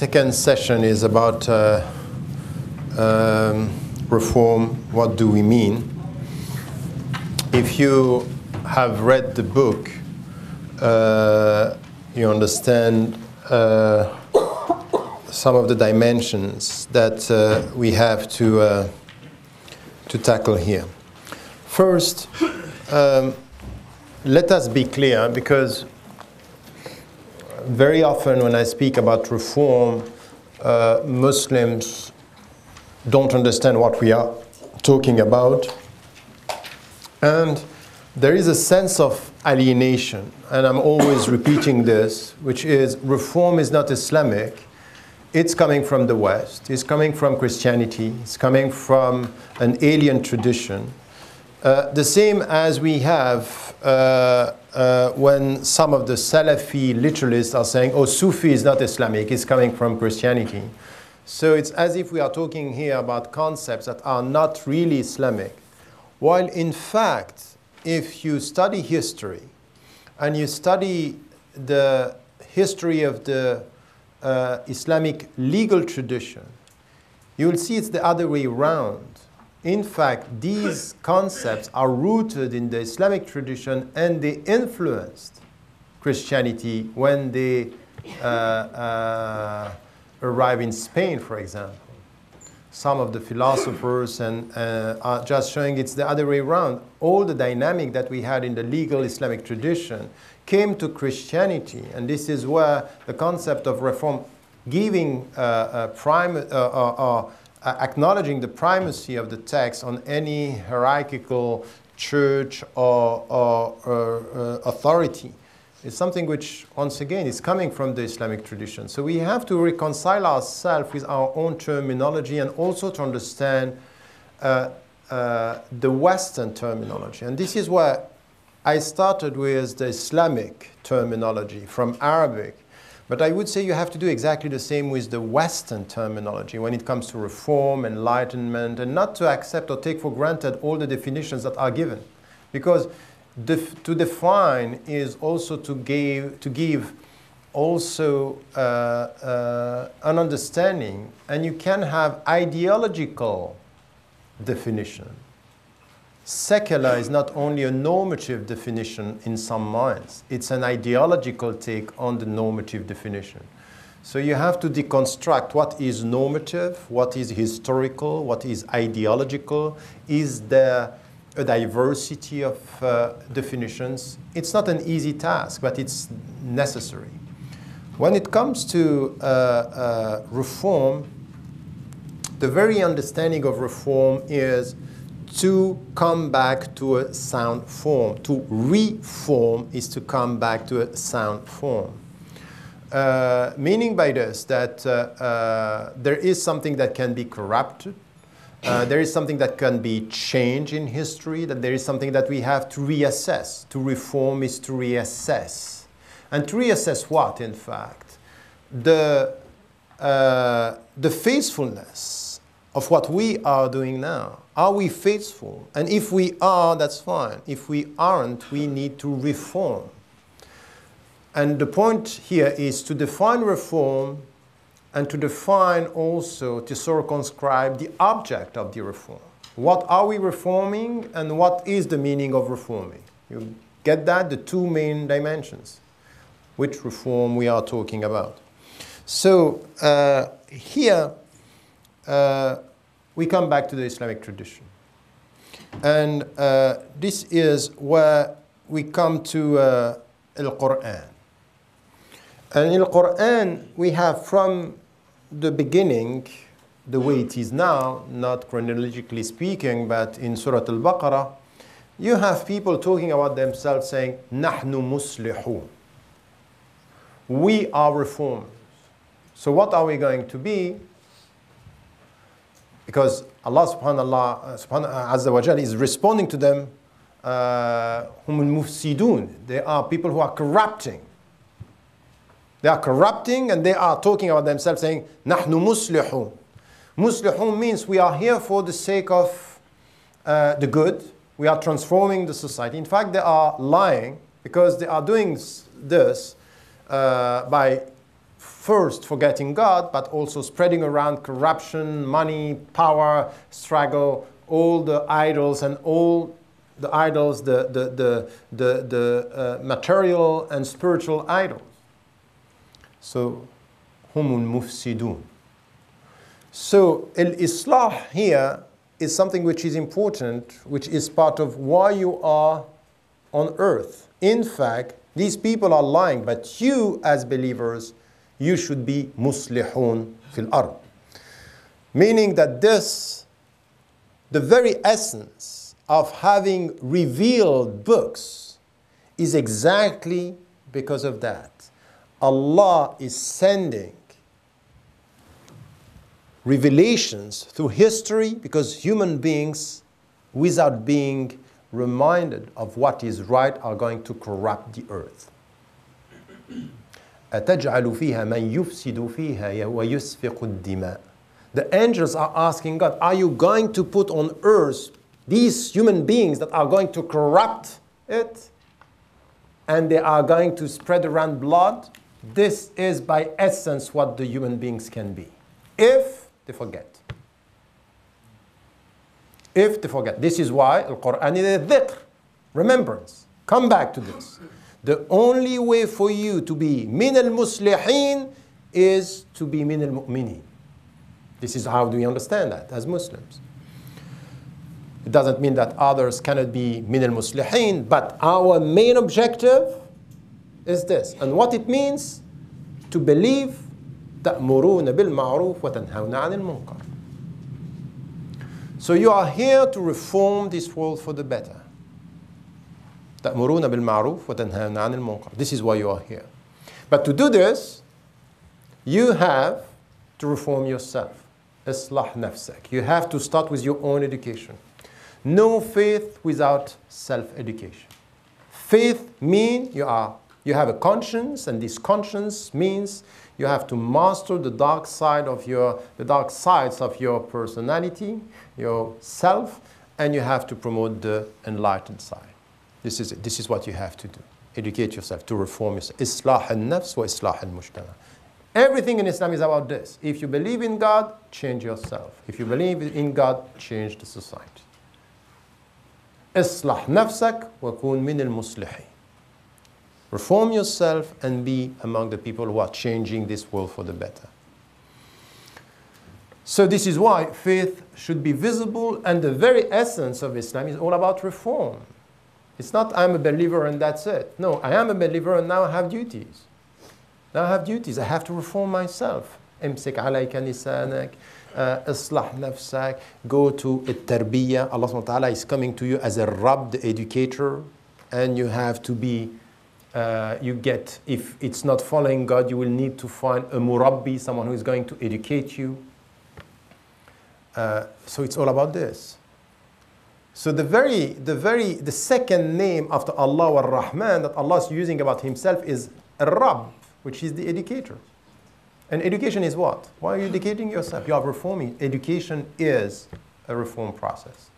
second session is about uh, um, reform. What do we mean? If you have read the book, uh, you understand uh, some of the dimensions that uh, we have to, uh, to tackle here. First, um, let us be clear because very often when I speak about reform, uh, Muslims don't understand what we are talking about. And there is a sense of alienation, and I'm always repeating this, which is reform is not Islamic. It's coming from the West, it's coming from Christianity, it's coming from an alien tradition. Uh, the same as we have uh, uh, when some of the Salafi literalists are saying, oh, Sufi is not Islamic, it's coming from Christianity. So it's as if we are talking here about concepts that are not really Islamic. While in fact, if you study history and you study the history of the uh, Islamic legal tradition, you will see it's the other way around. In fact, these concepts are rooted in the Islamic tradition and they influenced Christianity when they uh, uh, arrive in Spain, for example. Some of the philosophers and uh, are just showing it's the other way around. All the dynamic that we had in the legal Islamic tradition came to Christianity, and this is where the concept of reform, giving uh, prime, uh, acknowledging the primacy of the text on any hierarchical church or, or, or uh, authority is something which, once again, is coming from the Islamic tradition. So we have to reconcile ourselves with our own terminology and also to understand uh, uh, the Western terminology. And this is where I started with the Islamic terminology from Arabic but I would say you have to do exactly the same with the Western terminology when it comes to reform, enlightenment, and not to accept or take for granted all the definitions that are given. Because def to define is also to give, to give also uh, uh, an understanding, and you can have ideological definition secular is not only a normative definition in some minds, it's an ideological take on the normative definition. So you have to deconstruct what is normative, what is historical, what is ideological, is there a diversity of uh, definitions? It's not an easy task, but it's necessary. When it comes to uh, uh, reform, the very understanding of reform is to come back to a sound form. To reform is to come back to a sound form. Uh, meaning by this that uh, uh, there is something that can be corrupted, uh, there is something that can be changed in history, that there is something that we have to reassess. To reform is to reassess. And to reassess what, in fact? The, uh, the faithfulness of what we are doing now are we faithful? And if we are, that's fine. If we aren't, we need to reform. And the point here is to define reform and to define also, to circumscribe the object of the reform. What are we reforming and what is the meaning of reforming? You get that? The two main dimensions. Which reform we are talking about. So uh, here, uh, we come back to the Islamic tradition. And uh, this is where we come to uh, Al Quran. And in Al Quran, we have from the beginning, the way it is now, not chronologically speaking, but in Surah Al Baqarah, you have people talking about themselves saying, Nahnu muslihun. We are reformers. So, what are we going to be? Because Allah subhanahu wa ta'ala is responding to them uh, mufsidun. They are people who are corrupting. They are corrupting and they are talking about themselves saying, Nahnu muslihun. Muslihun means we are here for the sake of uh, the good. We are transforming the society. In fact, they are lying because they are doing this uh, by first forgetting God, but also spreading around corruption, money, power, struggle, all the idols and all the idols, the, the, the, the, the uh, material and spiritual idols. So, humul mufsidun. So, al-islah here is something which is important, which is part of why you are on earth. In fact, these people are lying, but you as believers, you should be muslihun fil ard. Meaning that this, the very essence of having revealed books is exactly because of that. Allah is sending revelations through history because human beings, without being reminded of what is right, are going to corrupt the earth. أتجعل فيها من يفسد فيها ويسفك الدماء The angels are asking God, are you going to put on earth these human beings that are going to corrupt it and they are going to spread around blood? This is by essence what the human beings can be. If they forget. If they forget. This is why the Quran is a dhikr, remembrance. Come back to this. The only way for you to be min al-muslihin is to be min al-mu'minin. This is how do we understand that as Muslims. It doesn't mean that others cannot be min al-muslihin, but our main objective is this. And what it means to believe تأمرون بالمعروف وتنهون عن المنكر. So you are here to reform this world for the better. تأمرون بالمعروف وتنهون عن المنكر. This is why you are here. But to do this, you have to reform yourself. إصلاح نفسك. You have to start with your own education. No faith without self-education. Faith means you are you have a conscience, and this conscience means you have to master the dark side of your the dark sides of your personality, your self, and you have to promote the enlightened side. This is it. This is what you have to do. Educate yourself to reform yourself. Islah al-nafs wa islah al-mujtama. Everything in Islam is about this. If you believe in God, change yourself. If you believe in God, change the society. اصلح نفسك وكون من المصلحين Reform yourself and be among the people who are changing this world for the better. So, this is why faith should be visible, and the very essence of Islam is all about reform. It's not I'm a believer and that's it. No, I am a believer and now I have duties. Now I have duties. I have to reform myself. امسك عليك لسانك اصلح نفسك go to التربية Allah subhanahu wa ta'ala is coming to you as a Rabb, the educator and you have to be uh, you get, if it's not following God, you will need to find a murabbi, someone who is going to educate you. Uh, so it's all about this. so the very, the very, the second name after Allah or Rahman that Allah is using about Himself is Rabb, which is the educator. And education is what? Why are you educating yourself? You are reforming. Education is a reform process.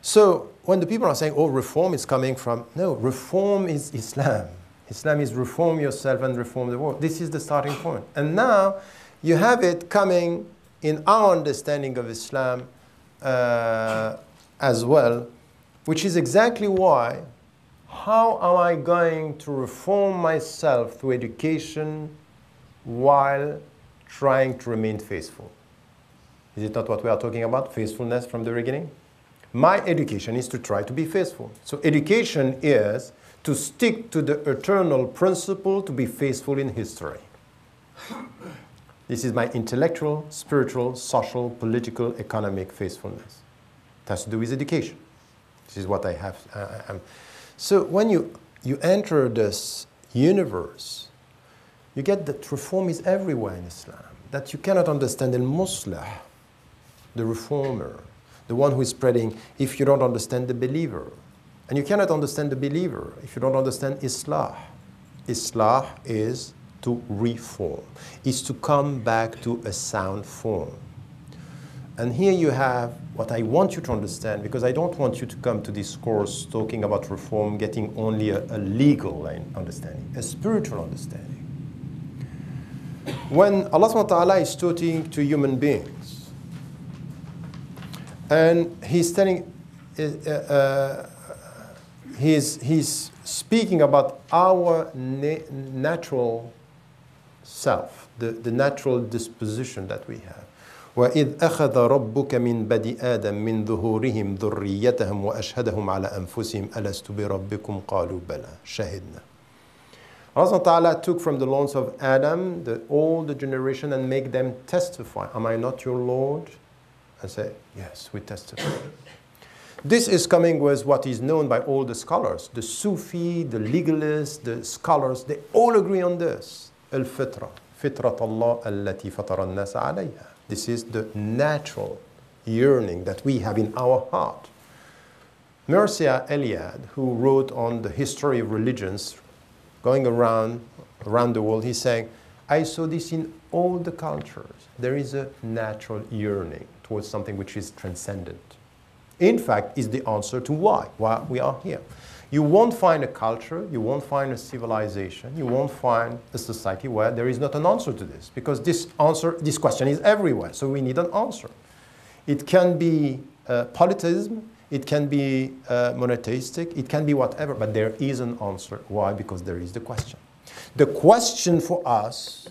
So when the people are saying, oh, reform is coming from, no, reform is Islam. Islam is reform yourself and reform the world. This is the starting point. And now you have it coming in our understanding of Islam uh, as well, which is exactly why how am I going to reform myself through education while trying to remain faithful? Is it not what we are talking about, faithfulness from the beginning? My education is to try to be faithful. So education is to stick to the eternal principle to be faithful in history. This is my intellectual, spiritual, social, political, economic faithfulness. It has to do with education. This is what I have. Uh, so when you, you enter this universe, you get that reform is everywhere in Islam, that you cannot understand the Muslim, the reformer, the one who is spreading, if you don't understand the believer. And you cannot understand the believer if you don't understand Islah. Islah is to reform, is to come back to a sound form. And here you have what I want you to understand, because I don't want you to come to this course talking about reform, getting only a, a legal understanding, a spiritual understanding. when Allah subhanahu wa ta'ala is talking to human beings, and He's telling, uh, uh, he's, he's speaking about our na- natural self, the, the natural disposition that we have. وإذ أخذ ربك من بدي آدم من ظهورهم ذريتهم وأشهدهم على أنفسهم ألست بربكم قالوا بلى شهدنا Allah Ta'ala took from the loins of Adam the, all the generation and make them testify. Am I not your Lord? I say, yes, we testify. this is coming with what is known by all the scholars. The Sufi, the legalists, the scholars, they all agree on this. Al-fitra. Fitrat Allah allati fatara nasa alayha. This is the natural yearning that we have in our heart. Mircea Eliade, who wrote on the history of religions, going around, around the world, he's saying, I saw this in all the cultures. There is a natural yearning towards something which is transcendent. In fact, is the answer to why, why we are here. You won't find a culture, you won't find a civilization, you won't find a society where there is not an answer to this, because this answer, this question is everywhere, so we need an answer. It can be uh, politism, it can be uh, monotheistic, it can be whatever, but there is an answer. Why? Because there is the question. The question for us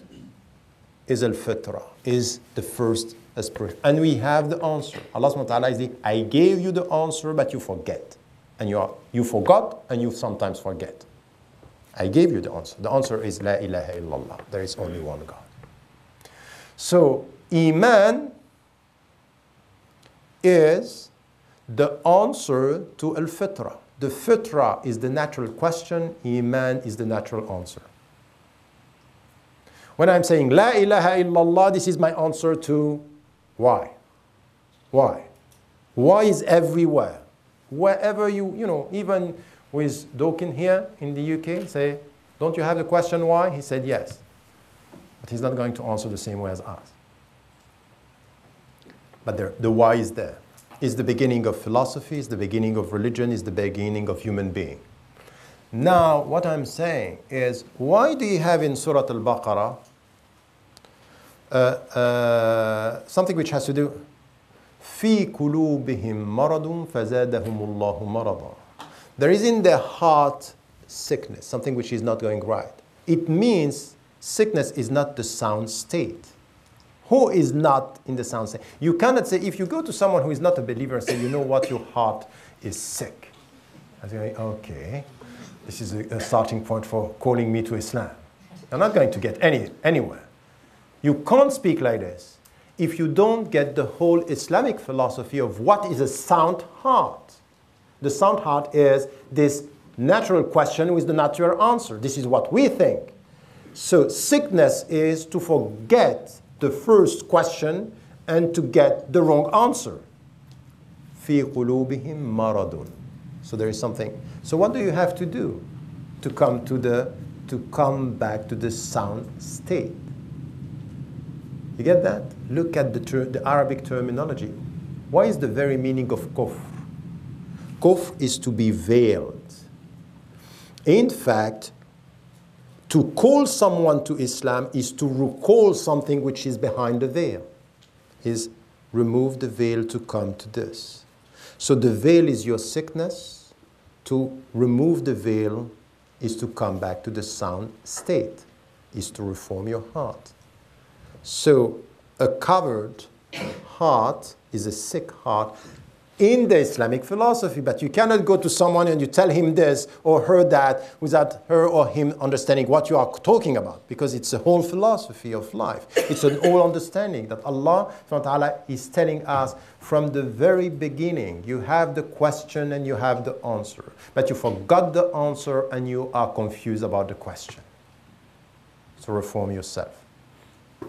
is al-fitra, is the first aspiration. And we have the answer. Allah subhanahu wa ta'ala is the, I gave you the answer, but you forget. And you, are, you forgot, and you sometimes forget. I gave you the answer. The answer is La ilaha illallah. There is only one God. So, Iman is the answer to al fitra. The fitra is the natural question, Iman is the natural answer. When I'm saying La ilaha illallah, this is my answer to why? Why? Why is everywhere? Wherever you, you know, even with Dawkins here in the UK, say, don't you have the question why? He said yes. But he's not going to answer the same way as us. But there, the why is there is the beginning of philosophy, is the beginning of religion, is the beginning of human being. Now, what I'm saying is, why do you have in Surah Al-Baqarah uh, uh, something which has to do في قلوبهم مرض فزادهم الله مرضا There is in their heart sickness, something which is not going right. It means sickness is not the sound state. Who is not in the sound state? You cannot say, if you go to someone who is not a believer and say, you know what, your heart is sick. I say, okay, this is a, a starting point for calling me to Islam. You're not going to get any, anywhere. You can't speak like this if you don't get the whole Islamic philosophy of what is a sound heart. The sound heart is this natural question with the natural answer. This is what we think. So, sickness is to forget the first question and to get the wrong answer. في قلوبهم مرض. So there is something. So what do you have to do to come to the to come back to the sound state? You get that? Look at the, ter- the Arabic terminology. What is the very meaning of kufr? Kufr is to be veiled. In fact, to call someone to Islam is to recall something which is behind the veil. Is remove the veil to come to this. So the veil is your sickness. To remove the veil is to come back to the sound state, is to reform your heart. So a covered heart is a sick heart in the Islamic philosophy, but you cannot go to someone and you tell him this or her that without her or him understanding what you are talking about, because it's a whole philosophy of life. It's an all understanding that Allah ta'ala is telling us from the very beginning. You have the question and you have the answer, but you forgot the answer and you are confused about the question. So reform yourself.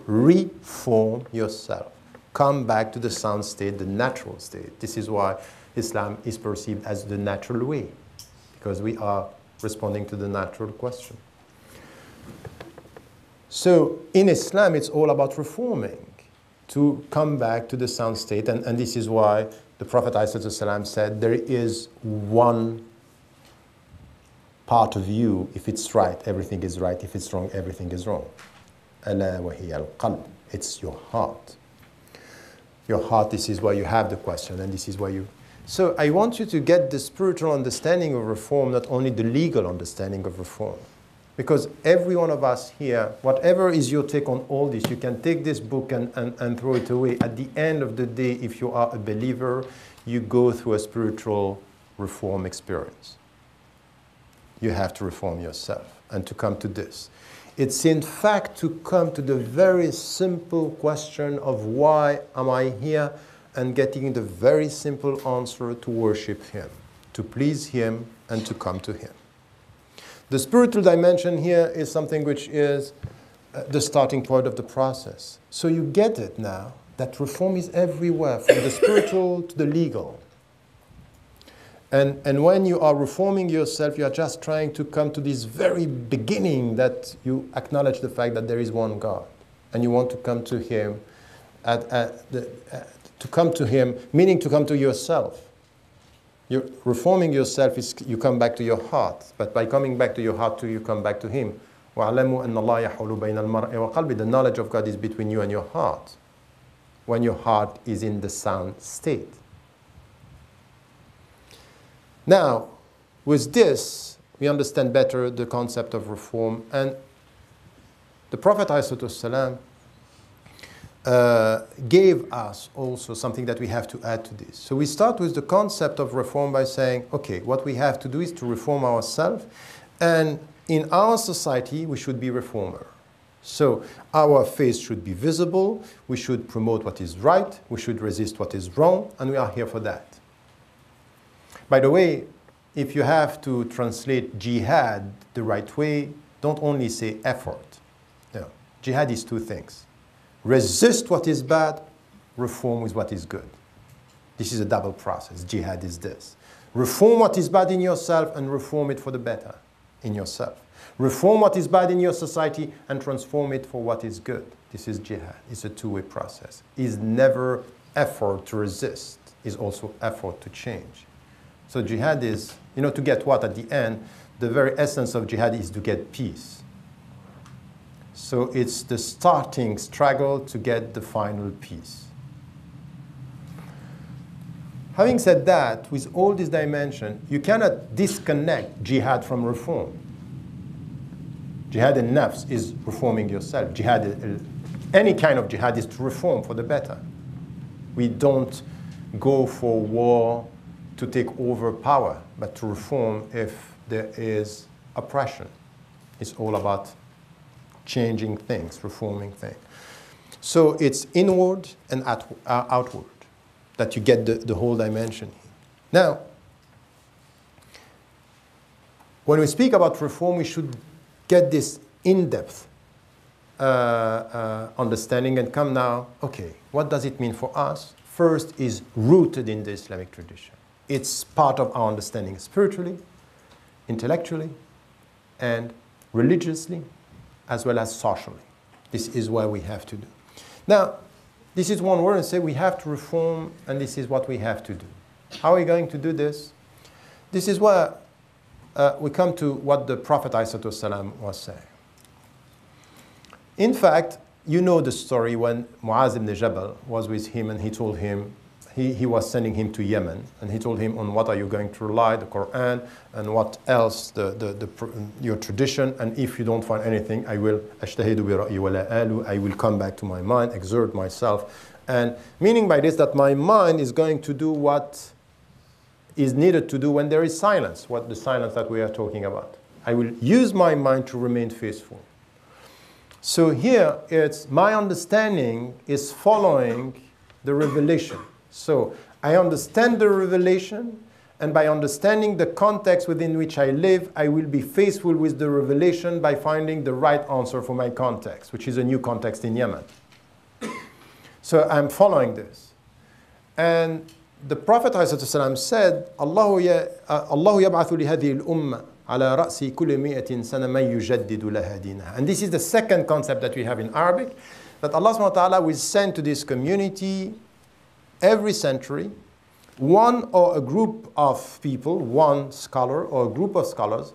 Reform yourself come back to the sound state, the natural state. This is why Islam is perceived as the natural way, because we are responding to the natural question. So in Islam, it's all about reforming to come back to the sound state, and, and this is why the Prophet ﷺ said there is one part of you, if it's right, everything is right, if it's wrong, everything is wrong ألا وهي القلب. It's your heart. Your heart, this is why you have the question, and this is why you. So I want you to get the spiritual understanding of reform, not only the legal understanding of reform. Because every one of us here, whatever is your take on all this, you can take this book and, and, and throw it away. At the end of the day, if you are a believer, you go through a spiritual reform experience. You have to reform yourself and to come to this. It's in fact to come to the very simple question of why am I here and getting the very simple answer to worship Him, to please Him, and to come to Him. The spiritual dimension here is something which is uh, the starting point of the process. So you get it now that reform is everywhere, from the spiritual to the legal. And, and when you are reforming yourself, you are just trying to come to this very beginning that you acknowledge the fact that there is one God. And you want to come to Him, at, at the, at, to come to Him, meaning to come to yourself. You're reforming yourself is you come back to your heart. But by coming back to your heart, too, you come back to Him. وَاعْلَمُوا أَنَّ اللَّهَ يَحُولُ بَيْنَ الْمَرْءِ وَقَلْبِ The knowledge of God is between you and your heart. When your heart is in the sound state. Now, with this, we understand better the concept of reform. And the Prophet ﷺ, uh, gave us also something that we have to add to this. So we start with the concept of reform by saying, okay, what we have to do is to reform ourselves. And in our society, we should be reformer. So our face should be visible, we should promote what is right, we should resist what is wrong, and we are here for that. By the way, if you have to translate jihad the right way, don't only say effort. No. Jihad is two things resist what is bad, reform with what is good. This is a double process. Jihad is this. Reform what is bad in yourself and reform it for the better in yourself. Reform what is bad in your society and transform it for what is good. This is jihad. It's a two-way process. It's never effort to resist. It's also effort to change. So jihad is, you know, to get what at the end? The very essence of jihad is to get peace. So it's the starting struggle to get the final peace. Having said that, with all this dimension, you cannot disconnect jihad from reform. Jihad in nafs is reforming yourself. Jihad, any kind of jihad is to reform for the better. We don't go for war to take over power, but to reform if there is oppression. It's all about changing things, reforming things. So it's inward and uh, outward that you get the, the whole dimension. Now, when we speak about reform, we should get this in-depth uh, uh, understanding and come now, okay, what does it mean for us? First is rooted in the Islamic tradition. It's part of our understanding spiritually, intellectually, and religiously, as well as socially. This is what we have to do. Now, this is one word and say we have to reform, and this is what we have to do. How are we going to do this? This is where uh, we come to what the Prophet ﷺ was saying. In fact, you know the story when Muaz ibn Jabal was with him and he told him, he, he was sending him to Yemen, and he told him on what are you going to rely, the Quran, and what else, the, the, the, your tradition, and if you don't find anything, I will, I will come back to my mind, exert myself, and meaning by this that my mind is going to do what is needed to do when there is silence, what the silence that we are talking about. I will use my mind to remain faithful. So here, it's my understanding is following the revelation. So I understand the revelation, and by understanding the context within which I live, I will be faithful with the revelation by finding the right answer for my context, which is a new context in Yemen. So I'm following this. And the Prophet ﷺ said, Allah يبعث لهذه الأمة على رأس كل مئة سنة من يجدد لها دينها. And this is the second concept that we have in Arabic, that Allah subhanahu wa ta'ala will send to this community every century, one or a group of people, one scholar or a group of scholars,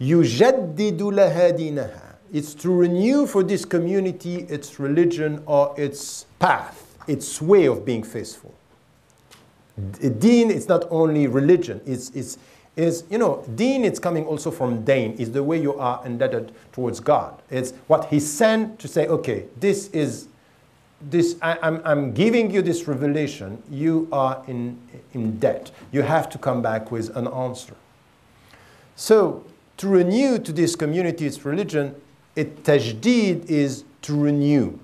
يُجَدِّدُ لَهَا دِينَهَا It's to renew for this community its religion or its path, its way of being faithful. Deen, it's not only religion, it's, it's, is, you know, deen, it's coming also from dayn, is the way you are indebted towards God. It's what He sent to say, okay, this is this, I, I'm, I'm giving you this revelation, you are in, in debt. You have to come back with an answer. So, to renew to this community its religion, it tajdeed is to renew.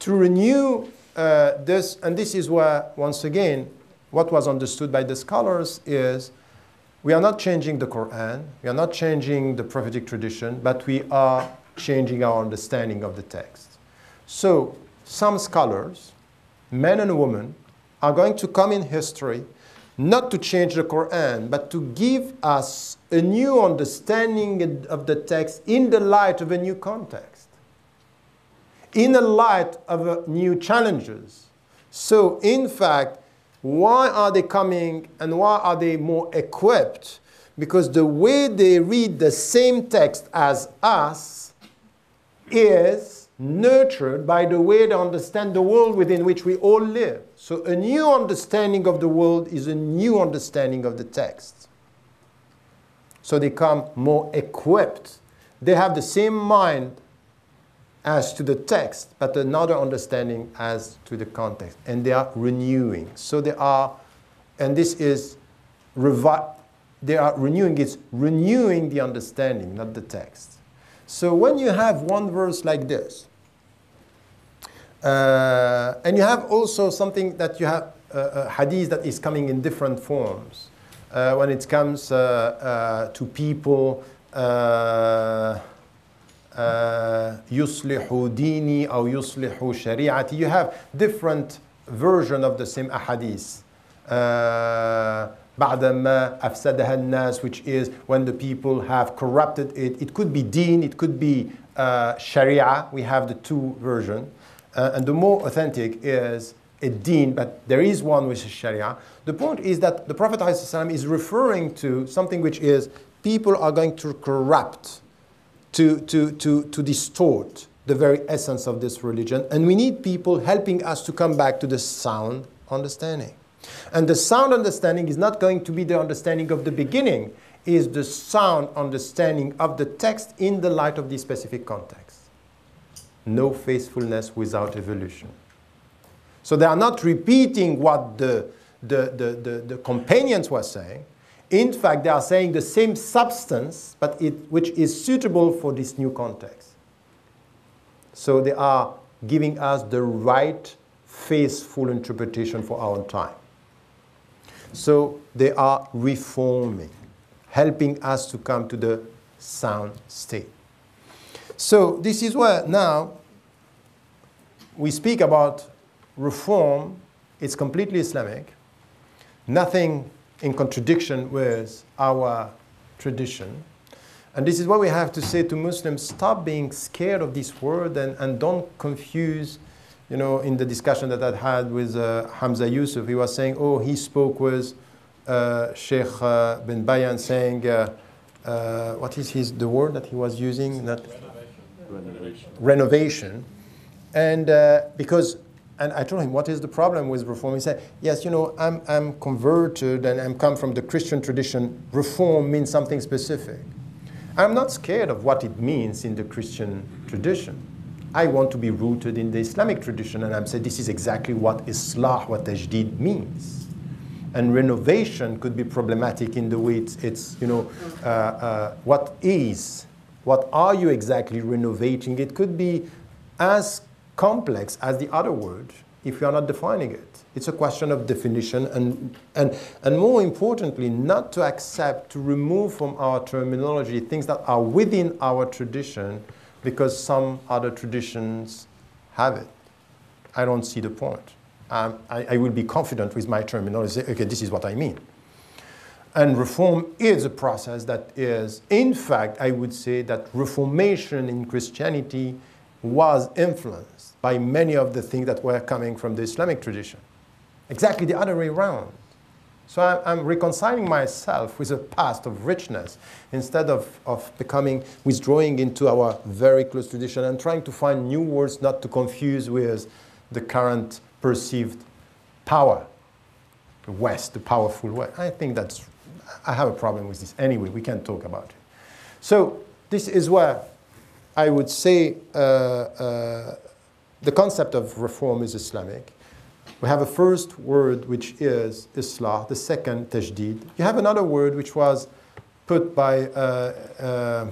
To renew uh, this, and this is where, once again, what was understood by the scholars is we are not changing the Quran, we are not changing the prophetic tradition, but we are changing our understanding of the text. So, some scholars, men and women, are going to come in history not to change the Quran, but to give us a new understanding of the text in the light of a new context, in the light of new challenges. So, in fact, why are they coming and why are they more equipped? Because the way they read the same text as us is nurtured by the way they understand the world within which we all live. So, a new understanding of the world is a new understanding of the text. So, they come more equipped. They have the same mind as to the text, but another understanding as to the context. And they are renewing. So they are, and this is, they are renewing, it's renewing the understanding, not the text. So when you have one verse like this, uh, and you have also something that you have uh, a hadith that is coming in different forms. Uh, when it comes uh, uh, to people, uh, يصلح ديني أو يصلح شريعتي you have different version of the same ahadith بعدما أفسدها الناس which is when the people have corrupted it it could be deen it could be uh, sharia we have the two version uh, and the more authentic is a deen but there is one which is sharia the point is that the prophet ﷺ is referring to something which is people are going to corrupt to, to, to, to distort the very essence of this religion. And we need people helping us to come back to the sound understanding. And the sound understanding is not going to be the understanding of the beginning, is the sound understanding of the text in the light of the specific context. No faithfulness without evolution. So they are not repeating what the, the, the, the, the companions were saying, in fact, they are saying the same substance, but it, which is suitable for this new context. So they are giving us the right, faithful interpretation for our time. So they are reforming, helping us to come to the sound state. So this is where now we speak about reform. It's completely Islamic. Nothing in contradiction with our tradition. And this is what we have to say to Muslims stop being scared of this word and, and don't confuse. You know, in the discussion that I had with uh, Hamza Yusuf, he was saying, oh, he spoke with uh, Sheikh uh, bin Bayyah saying, uh, uh, what is his, the word that he was using? Not renovation. Renovation. And uh, because and I told him, what is the problem with reform? He said, yes, you know, I'm, I'm converted and I'm come from the Christian tradition. Reform means something specific. I'm not scared of what it means in the Christian tradition. I want to be rooted in the Islamic tradition, and I'm saying this is exactly what Islah, what Tajdeed means. And renovation could be problematic in the way it's, it's you know, uh, uh, what is, what are you exactly renovating? It could be as complex as the other word if you are not defining it. It's a question of definition and, and, and more importantly, not to accept, to remove from our terminology things that are within our tradition because some other traditions have it. I don't see the point. Um, I, I will be confident with my terminology, okay, this is what I mean. And reform is a process that is, in fact, I would say that reformation in Christianity was influenced by many of the things that were coming from the Islamic tradition. Exactly the other way around. So I'm, reconciling myself with a past of richness instead of, of becoming, withdrawing into our very close tradition and trying to find new words not to confuse with the current perceived power, the West, the powerful West. I think that's, I have a problem with this. Anyway, we can talk about it. So this is where I would say uh, uh, the concept of reform is Islamic. We have a first word which is Islah, the second Tajdeed. You have another word which was put by uh, uh,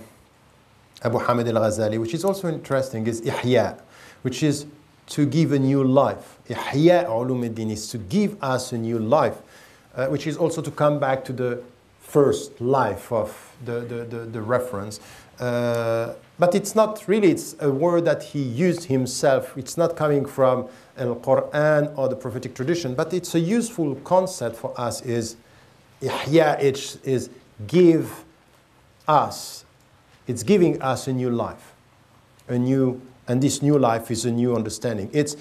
Abu Hamid al-Ghazali, which is also interesting, is Ihya, which is to give a new life. Ihya ulumuddin is to give us a new life, uh, which is also to come back to the first life of the, the, the, the reference. Uh, but it's not really, it's a word that he used himself. It's not coming from Al-Quran or the prophetic tradition, but it's a useful concept for us is ihya, it is give us, it's giving us a new life, a new, and this new life is a new understanding. It's,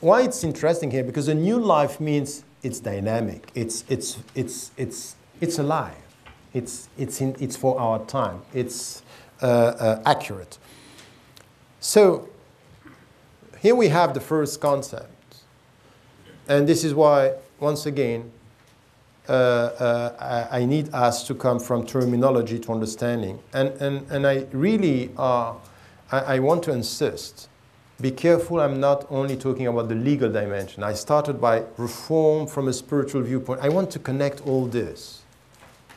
why it's interesting here, because a new life means it's dynamic, it's, it's, it's, it's, it's alive, it's, it's, in, it's for our time, it's, accurate. So here we have the first concept. And this is why, once again, uh, uh, I, I, need us to come from terminology to understanding. And, and, and I really uh, I, I, want to insist be careful, I'm not only talking about the legal dimension. I started by reform from a spiritual viewpoint. I want to connect all this.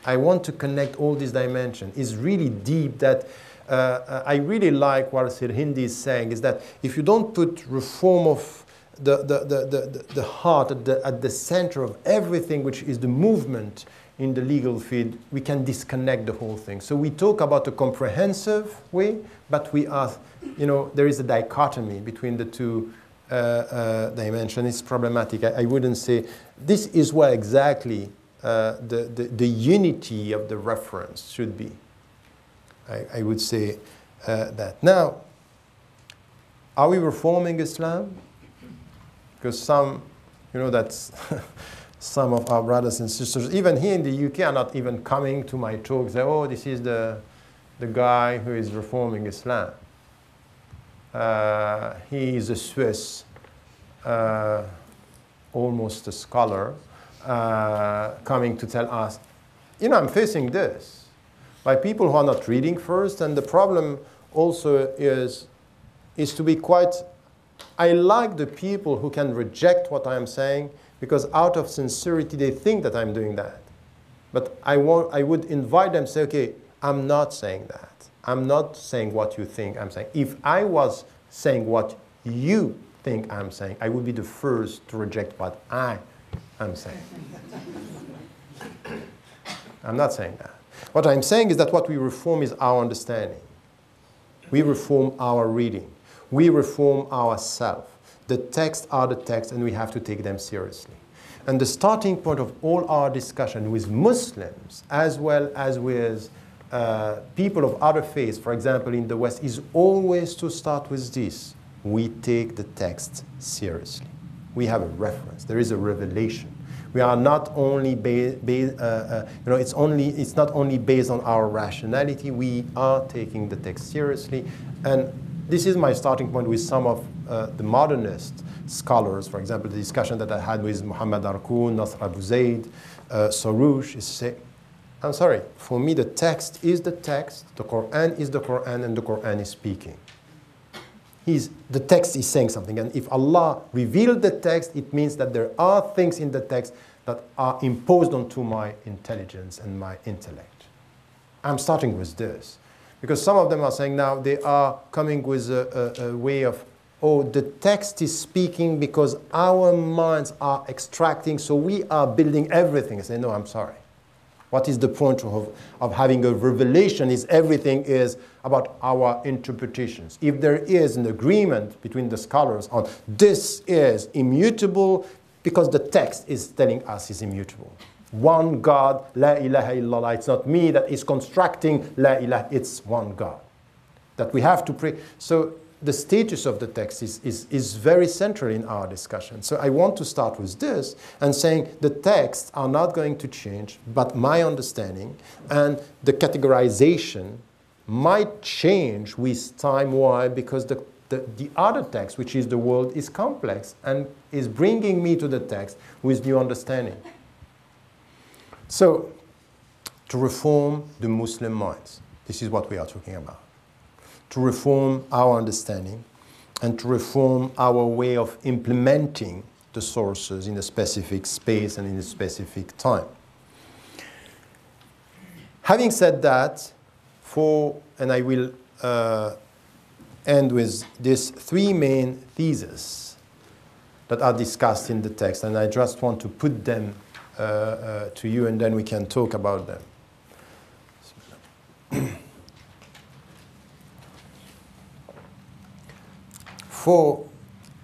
I want to connect all these dimensions. It's really deep that uh, uh I really like what Sirhindi is saying is that if you don't put reform of the, the, the, the, the heart at the, at the center of everything which is the movement in the legal field, we can disconnect the whole thing. So we talk about a comprehensive way, but we are, you know, there is a dichotomy between the two uh, uh, dimensions. It's problematic. I, I, wouldn't say this is where exactly uh, the, the, the, unity of the reference should be. I, I would say uh, that. Now, are we reforming Islam? Because some, you know, that's some of our brothers and sisters, even here in the UK, are not even coming to my talk. Say, oh, this is the, the guy who is reforming Islam. Uh, he is a Swiss, uh, almost a scholar uh, coming to tell us, you know, I'm facing this by people who are not reading first, and the problem also is, is to be quite, I like the people who can reject what I am saying because out of sincerity they think that I'm doing that. But I, want, I would invite them say, okay, I'm not saying that. I'm not saying what you think I'm saying. If I was saying what you think I'm saying, I would be the first to reject what I I'm saying. I'm not saying that. What I'm saying is that what we reform is our understanding. We reform our reading. We reform ourselves. The texts are the texts, and we have to take them seriously. And the starting point of all our discussion with Muslims, as well as with uh, people of other faiths, for example, in the West, is always to start with this. We take the text seriously we have a reference. There is a revelation. We are not only based, uh, uh, you know, it's only it's not only based on our rationality. We are taking the text seriously, and this is my starting point with some of uh, the modernist scholars. For example, the discussion that I had with Muhammad Arkoun, Nasr Abu Zaid, uh, is say, I'm sorry. For me, the text is the text. The Quran is the Quran, and the Quran is speaking. He's, the text is saying something. And if Allah revealed the text, it means that there are things in the text that are imposed onto my intelligence and my intellect. I'm starting with this. Because some of them are saying now they are coming with a, a, a way of, oh, the text is speaking because our minds are extracting, so we are building everything. I say, no, I'm sorry. What is the point of, of having a revelation is everything is about our interpretations. If there is an agreement between the scholars on this is immutable because the text is telling us is immutable. One God, La ilaha illallah. It's not me that is constructing La ilaha, it's one God. That we have to pray. So the status of the text is, is, is very central in our discussion. So I want to start with this and saying the texts are not going to change, but my understanding and the categorization might change with time. Why? Because the, the, the other text, which is the world, is complex and is bringing me to the text with new understanding. So, to reform the Muslim minds, this is what we are talking about to reform our understanding and to reform our way of implementing the sources in a specific space and in a specific time. Having said that, for, and I will uh, end with these three main theses that are discussed in the text, and I just want to put them uh, uh, to you and then we can talk about them. For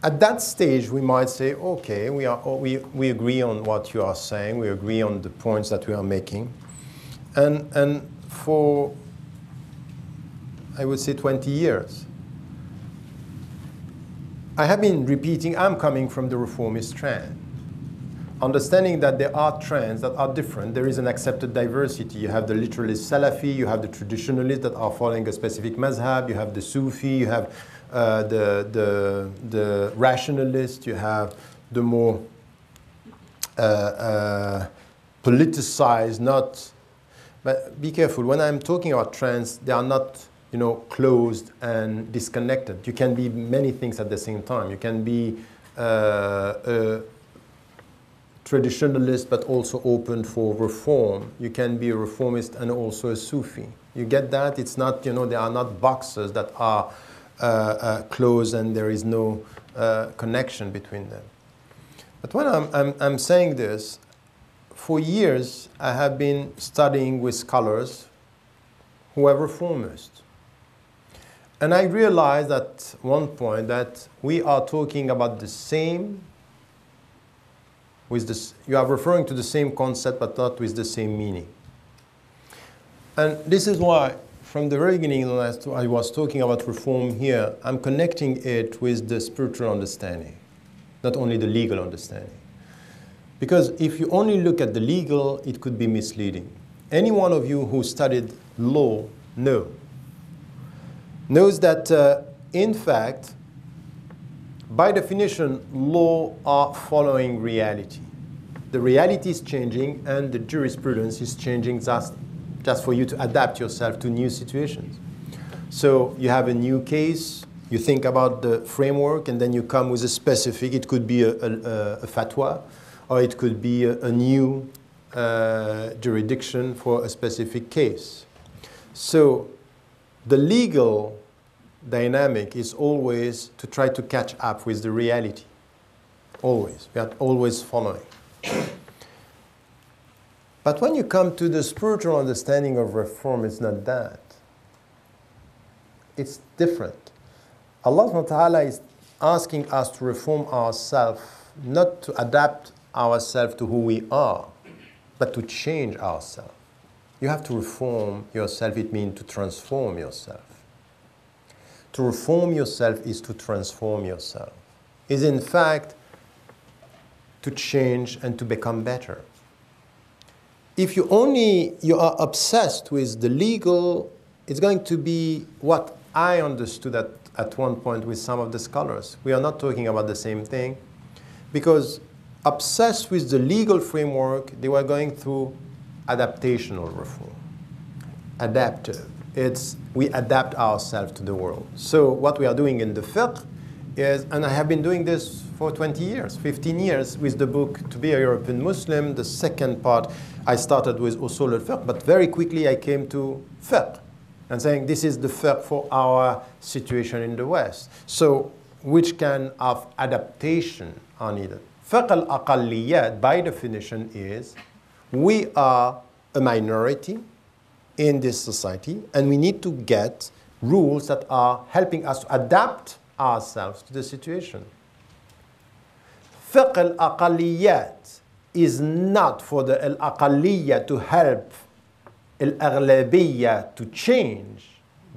at that stage, we might say, okay, we, are, oh, we, we agree on what you are saying, we agree on the points that we are making. And, and for, I would say, 20 years, I have been repeating, I'm coming from the reformist trend. Understanding that there are trends that are different, there is an accepted diversity. You have the literalist Salafi, you have the traditionalists that are following a specific mazhab, you have the Sufi, you have uh, the, the, the rationalist, you have the more uh, uh, politicized, not, but be careful, when I'm talking about trends, they are not you know, closed and disconnected. You can be many things at the same time. You can be uh, a traditionalist but also open for reform. You can be a reformist and also a Sufi. You get that? It's not, you know, there are not boxes that are close and there is no uh, connection between them. But when I'm, I'm, I'm saying this, for years I have been studying with scholars who are reformists. And I realized at one point that we are talking about the same with this, you are referring to the same concept but not with the same meaning. And this is why from the very beginning, I was talking about reform here, I'm connecting it with the spiritual understanding, not only the legal understanding. Because if you only look at the legal, it could be misleading. Any one of you who studied law know, knows that uh, in fact, by definition, law are following reality. The reality is changing and the jurisprudence is changing just just for you to adapt yourself to new situations. So you have a new case, you think about the framework, and then you come with a specific, it could be a, a, a fatwa, or it could be a, a new uh, jurisdiction for a specific case. So the legal dynamic is always to try to catch up with the reality. Always. We are always following. But when you come to the spiritual understanding of reform, it's not that. It's different. Allah subhanahu is asking us to reform ourselves, not to adapt ourselves to who we are, but to change ourselves. You have to reform yourself, it means to transform yourself. To reform yourself is to transform yourself, is in fact to change and to become better if you only you are obsessed with the legal, it's going to be what I understood at, at one point with some of the scholars. We are not talking about the same thing because obsessed with the legal framework, they were going through adaptational reform. Adaptive. It's we adapt ourselves to the world. So what we are doing in the fiqh is, and I have been doing this for 20 years, 15 years with the book To Be a European Muslim. The second part, I started with Usul al-Fiqh, but very quickly I came to fiqh and saying this is the fiqh for our situation in the West. So which kind of adaptation are needed? Fiqh al-aqalliyat, by definition, is we are a minority in this society and we need to get rules that are helping us to adapt ourselves to the situation. Fiqh al-aqaliyat is not for the al-aqaliyya to help al-aghlabiyya to change,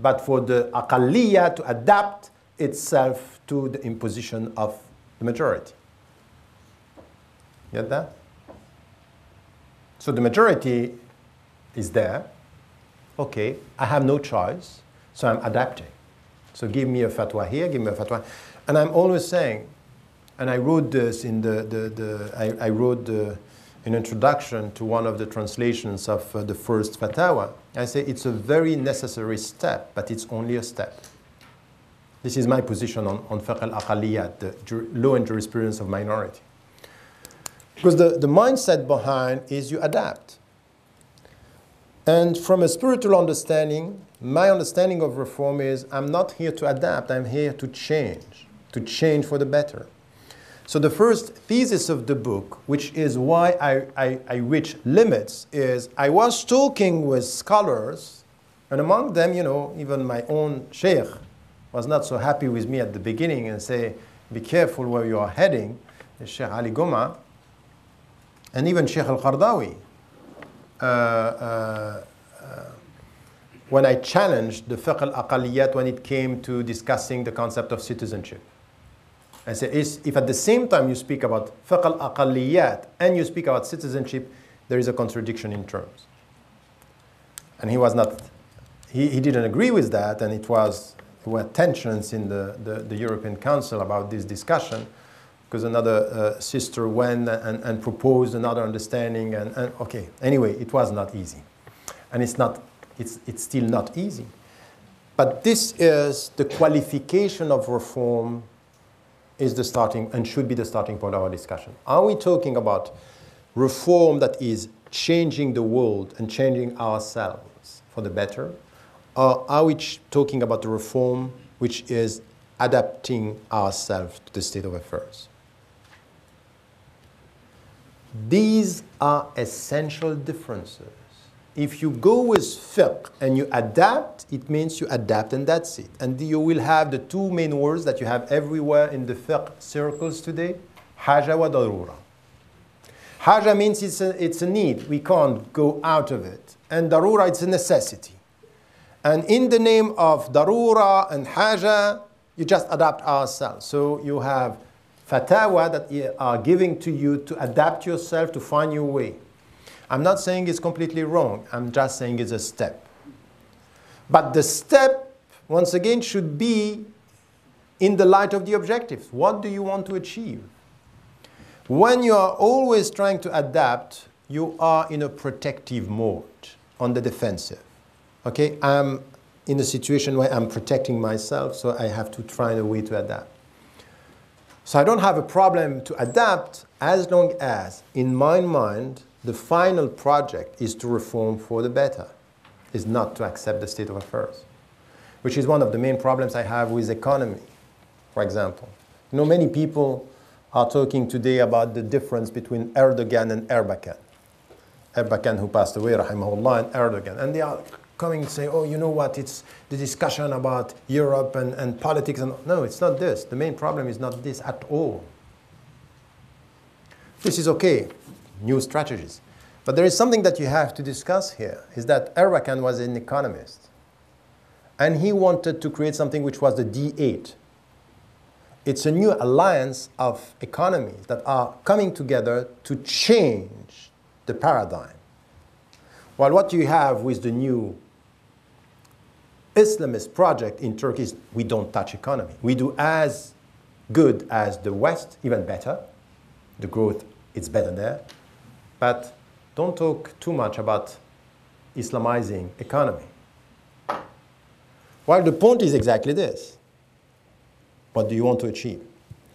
but for the aqaliyya to adapt itself to the imposition of the majority. Get that? So the majority is there. Okay, I have no choice, so I'm adapting. So give me a fatwa here, give me a fatwa. And I'm always saying, and I wrote this in the, the, the I, I wrote the, an introduction to one of the translations of uh, the first fatwa. I say it's a very necessary step, but it's only a step. This is my position on, on fiqh al-aqaliyat, the law and jurisprudence of minority. Because the, the mindset behind is you adapt. And from a spiritual understanding, my understanding of reform is I'm not here to adapt, I'm here to change, to change for the better. So the first thesis of the book, which is why I, I, I reach limits, is I was talking with scholars, and among them, you know, even my own sheikh was not so happy with me at the beginning and say, be careful where you are heading, Sheikh Ali Gomaa, and even Sheikh Al-Qaradawi. Uh, uh, uh, when I challenged the fiqh al-aqaliyat when it came to discussing the concept of citizenship. I said, if at the same time you speak about fiqh al-aqaliyat and you speak about citizenship, there is a contradiction in terms. And he was not, he, he didn't agree with that, and it was, there were tensions in the, the, the European Council about this discussion because another uh, sister went and, and proposed another understanding. And, and, okay, anyway, it was not easy. And it's, not, it's, it's still not easy. But this is the qualification of reform is the starting and should be the starting point of our discussion. Are we talking about reform that is changing the world and changing ourselves for the better? Or are we talking about the reform which is adapting ourselves to the state of affairs? These are essential differences. If you go with fiqh and you adapt, it means you adapt and that's it. And you will have the two main words that you have everywhere in the fiqh circles today, haja wa darura. Haja means it's a, it's a need. We can't go out of it. And darura, it's a necessity. And in the name of darura and haja, you just adapt ourselves. So you have fatwa that are giving to you to adapt yourself to find your way. I'm not saying it's completely wrong. I'm just saying it's a step. But the step, once again, should be in the light of the objectives. What do you want to achieve? When you are always trying to adapt, you are in a protective mode, on the defensive. Okay, I'm in a situation where I'm protecting myself, so I have to find a way to adapt. So I don't have a problem to adapt as long as, in my mind, the final project is to reform for the better, is not to accept the state of affairs, which is one of the main problems I have with economy, for example. You know, many people are talking today about the difference between Erdogan and Erbakan. Erbakan, who passed away, rahimahullah, and Erdogan. And they are coming and say, oh, you know what, it's the discussion about Europe and, and politics. And no, it's not this. The main problem is not this at all. This is okay, new strategies. But there is something that you have to discuss here, is that Erbakan was an economist. And he wanted to create something which was the D8. It's a new alliance of economies that are coming together to change the paradigm. While what you have with the new Islamist project in Turkey is we don't touch economy. We do as good as the West, even better. The growth is better there. But don't talk too much about Islamizing economy. While the point is exactly this. What do you want to achieve?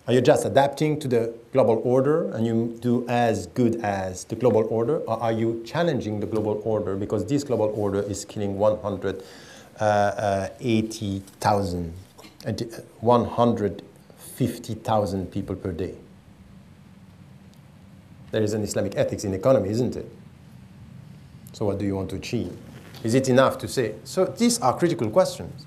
Are you just adapting to the global order and you do as good as the global order? Or are you challenging the global order because this global order is killing 100 uh, 80,000, 150,000 people per day. There is an Islamic ethics in economy, isn't it? So what do you want to achieve? Is it enough to say? So these are critical questions.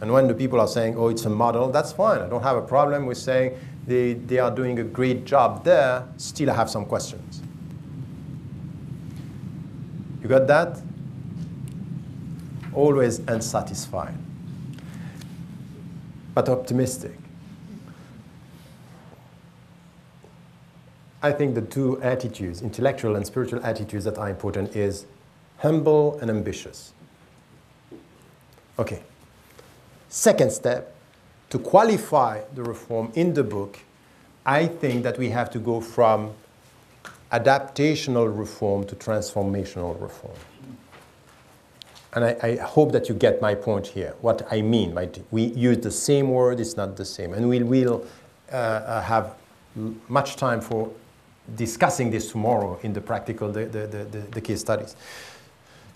And when the people are saying, oh, it's a model, that's fine. I don't have a problem with saying they, they are doing a great job there. Still, I have some questions. You got that? always unsatisfied. but optimistic. I think the two attitudes, intellectual and spiritual attitudes that are important is humble and ambitious. Okay. Second step, to qualify the reform in the book, I think that we have to go from adaptational reform to transformational reform. And I, I, hope that you get my point here, what I mean. Right? We use the same word, it's not the same. And we will uh, uh have much time for discussing this tomorrow in the practical, the, the, the, the, case studies.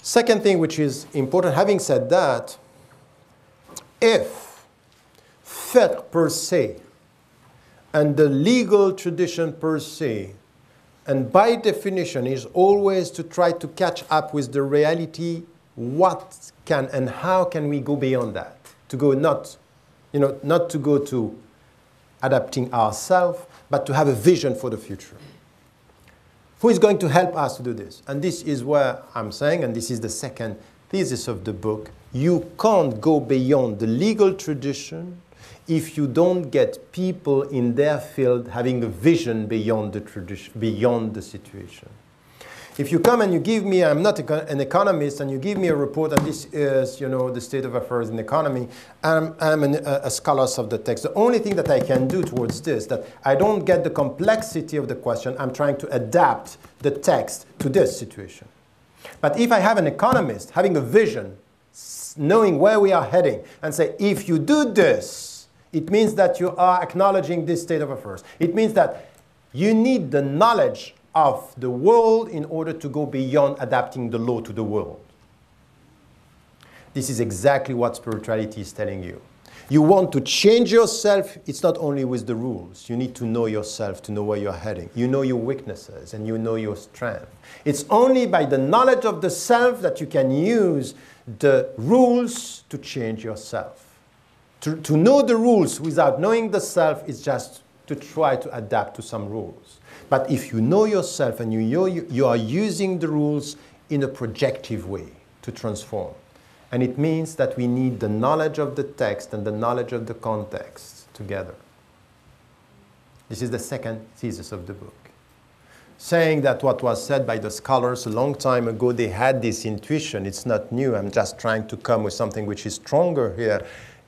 Second thing which is important, having said that, if fiqh per se and the legal tradition per se, and by definition is always to try to catch up with the reality, what can and how can we go beyond that? To go not, you know, not to go to adapting ourselves, but to have a vision for the future. Who is going to help us to do this? And this is where I'm saying, and this is the second thesis of the book, you can't go beyond the legal tradition if you don't get people in their field having a vision beyond the tradition, beyond the situation. If you come and you give me, I'm not an economist, and you give me a report, and this is, you know, the state of affairs in the economy, I'm, I'm an, a, a scholar of the text. The only thing that I can do towards this, that I don't get the complexity of the question, I'm trying to adapt the text to this situation. But if I have an economist having a vision, knowing where we are heading, and say, if you do this, it means that you are acknowledging this state of affairs. It means that you need the knowledge of the world in order to go beyond adapting the law to the world. This is exactly what spirituality is telling you. You want to change yourself, it's not only with the rules. You need to know yourself to know where you're heading. You know your weaknesses and you know your strength. It's only by the knowledge of the self that you can use the rules to change yourself. To, to know the rules without knowing the self is just to try to adapt to some rules. But if you know yourself and you, you, are using the rules in a projective way to transform. And it means that we need the knowledge of the text and the knowledge of the context together. This is the second thesis of the book. Saying that what was said by the scholars a long time ago, they had this intuition, it's not new, I'm just trying to come with something which is stronger here,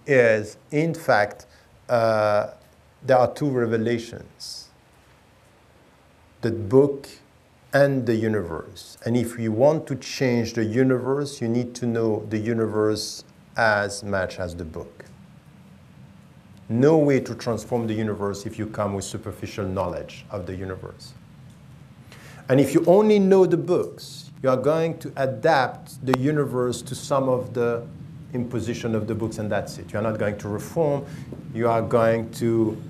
is in fact, uh, there are two revelations the book and the universe. And if you want to change the universe, you need to know the universe as much as the book. No way to transform the universe if you come with superficial knowledge of the universe. And if you only know the books, you are going to adapt the universe to some of the imposition of the books, and that's it. You are not going to reform, you are going to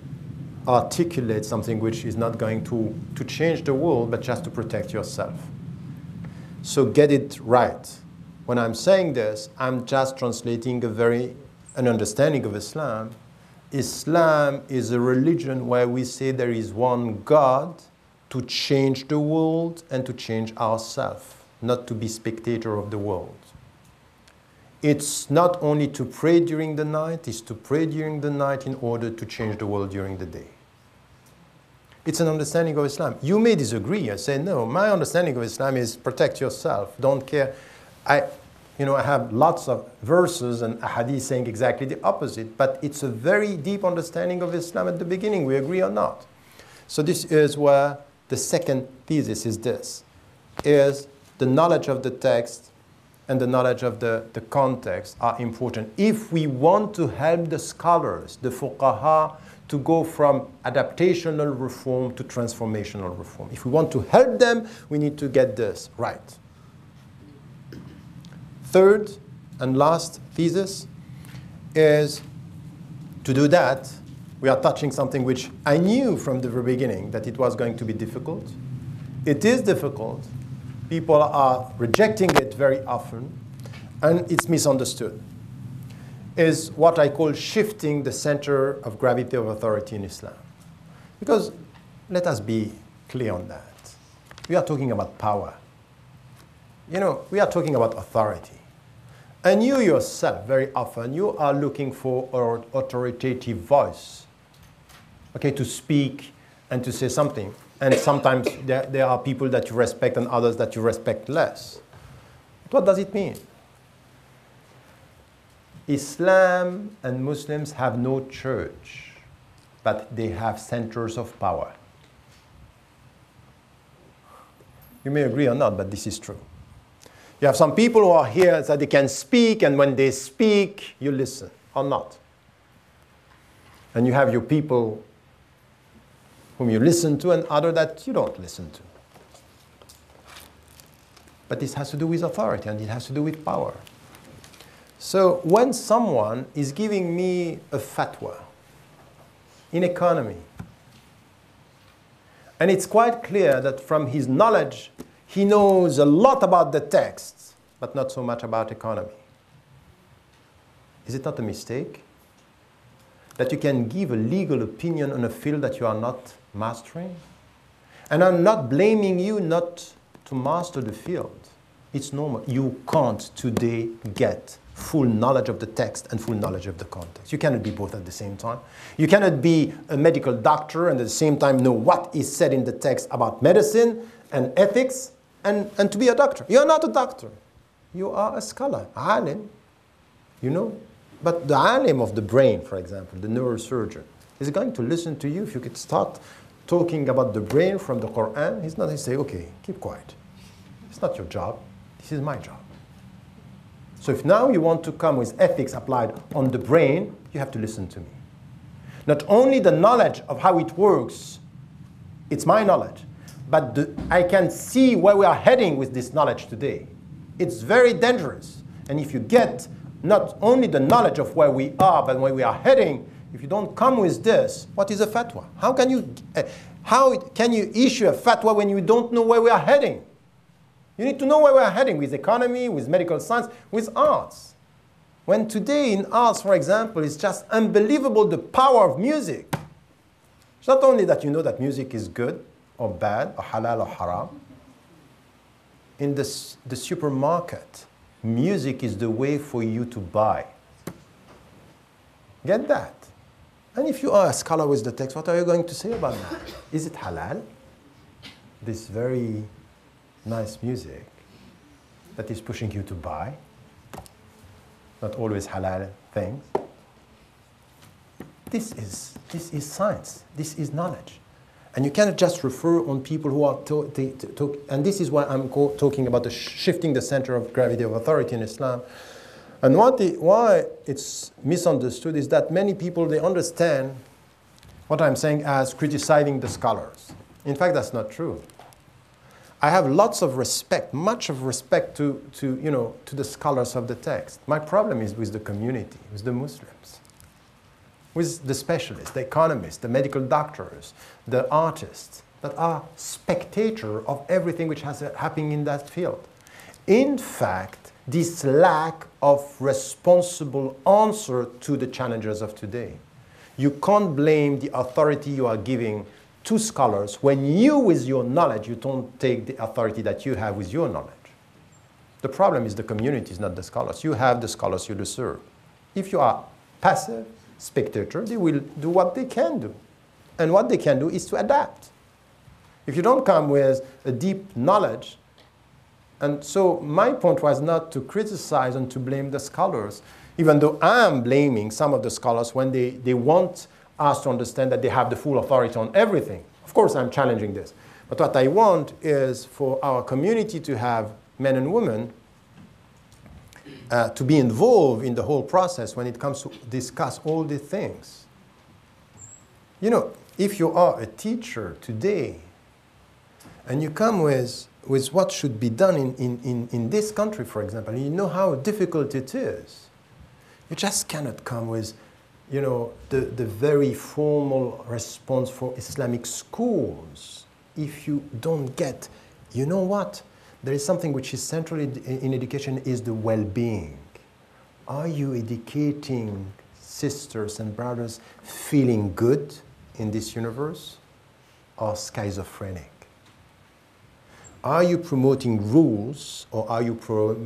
articulate something which is not going to, to change the world, but just to protect yourself. So get it right. When I'm saying this, I'm just translating a very an understanding of Islam. Islam is a religion where we say there is one God to change the world and to change ourselves, not to be spectator of the world. It's not only to pray during the night, it's to pray during the night in order to change the world during the day. It's an understanding of Islam. You may disagree and say, no, my understanding of Islam is protect yourself, don't care. I, you know, I have lots of verses and hadith saying exactly the opposite, but it's a very deep understanding of Islam at the beginning, we agree or not. So this is where the second thesis is this, is the knowledge of the text and the knowledge of the, the context are important. If we want to help the scholars, the fuqaha, to go from adaptational reform to transformational reform. If we want to help them, we need to get this right. Third and last thesis is to do that, we are touching something which I knew from the very beginning that it was going to be difficult. It is difficult. People are rejecting it very often, and it's misunderstood is what I call shifting the center of gravity of authority in Islam. Because let us be clear on that. We are talking about power. You know, we are talking about authority. And you yourself, very often, you are looking for an authoritative voice, okay, to speak and to say something. And sometimes there, there are people that you respect and others that you respect less. But what does it mean? Islam and Muslims have no church, but they have centers of power. You may agree or not, but this is true. You have some people who are here that they can speak, and when they speak, you listen or not. And you have your people whom you listen to and other that you don't listen to. But this has to do with authority and it has to do with power. So when someone is giving me a fatwa in economy, and it's quite clear that from his knowledge, he knows a lot about the texts, but not so much about economy. Is it not a mistake? That you can give a legal opinion on a field that you are not mastering? And I'm not blaming you not to master the field. It's normal. You can't today get full knowledge of the text and full knowledge of the context. You cannot be both at the same time. You cannot be a medical doctor and at the same time know what is said in the text about medicine and ethics and, and to be a doctor. You're not a doctor. You are a scholar, alim, you know. But the alim of the brain, for example, the neurosurgeon, is going to listen to you if you could start talking about the brain from the Quran. He's not going to say, okay, keep quiet. It's not your job. This is my job. So if now you want to come with ethics applied on the brain, you have to listen to me. Not only the knowledge of how it works, it's my knowledge, but the, I can see where we are heading with this knowledge today. It's very dangerous. And if you get not only the knowledge of where we are, but where we are heading, if you don't come with this, what is a fatwa? How can you, uh, how can you issue a fatwa when you don't know where we are heading? You need to know where we're heading with economy, with medical science, with arts. When today in arts, for example, it's just unbelievable the power of music. It's not only that you know that music is good or bad or halal or haram. In this, the supermarket, music is the way for you to buy. Get that? And if you are a scholar with the text, what are you going to say about that? Is it halal? This very nice music that is pushing you to buy, not always halal things. This is, this is science, this is knowledge. And you cannot just refer on people who are, to, to, to, and this is why I'm talking about the shifting the center of gravity of authority in Islam. And what the, why it's misunderstood is that many people, they understand what I'm saying as criticizing the scholars. In fact, that's not true. I have lots of respect, much of respect to, to, you know, to the scholars of the text. My problem is with the community, with the Muslims, with the specialists, the economists, the medical doctors, the artists that are spectator of everything which has uh, happening in that field. In fact, this lack of responsible answer to the challenges of today. You can't blame the authority you are giving to scholars when you, with your knowledge, you don't take the authority that you have with your knowledge. The problem is the community is not the scholars. You have the scholars you deserve. If you are passive spectator, they will do what they can do. And what they can do is to adapt. If you don't come with a deep knowledge, and so my point was not to criticize and to blame the scholars, even though I am blaming some of the scholars when they, they want us to understand that they have the full authority on everything. Of course, I'm challenging this. But what I want is for our community to have men and women uh, to be involved in the whole process when it comes to discuss all these things. You know, if you are a teacher today and you come with, with what should be done in, in, in, in this country, for example, and you know how difficult it is, you just cannot come with you know, the, the very formal response for Islamic schools, if you don't get, you know what? There is something which is central in education is the well-being. Are you educating sisters and brothers feeling good in this universe or schizophrenic? are you promoting rules or are you pro-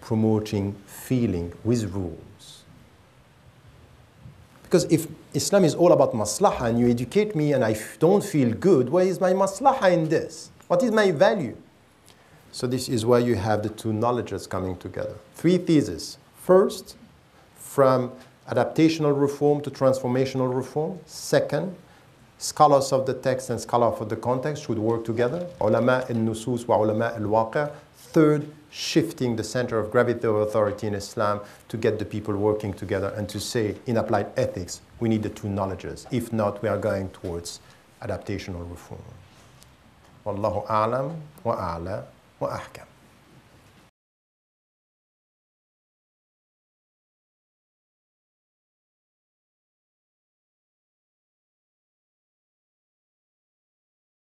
promoting feeling with rules? Because if Islam is all about maslaha and you educate me and I don't feel good, where is my maslaha in this? What is my value? So this is where you have the two knowledges coming together. Three theses. First, from adaptational reform to transformational reform. Second, scholars of the text and scholars of the context should work together. Ulama al-nusus wa ulama al-waqi'. Third, shifting the center of gravity of authority in Islam to get the people working together and to say in applied ethics, we need the two knowledges. If not, we are going towards adaptational reform. Wallahu a'lam wa a'la wa ahkam.